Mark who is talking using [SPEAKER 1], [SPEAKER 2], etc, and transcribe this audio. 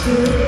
[SPEAKER 1] Spirit.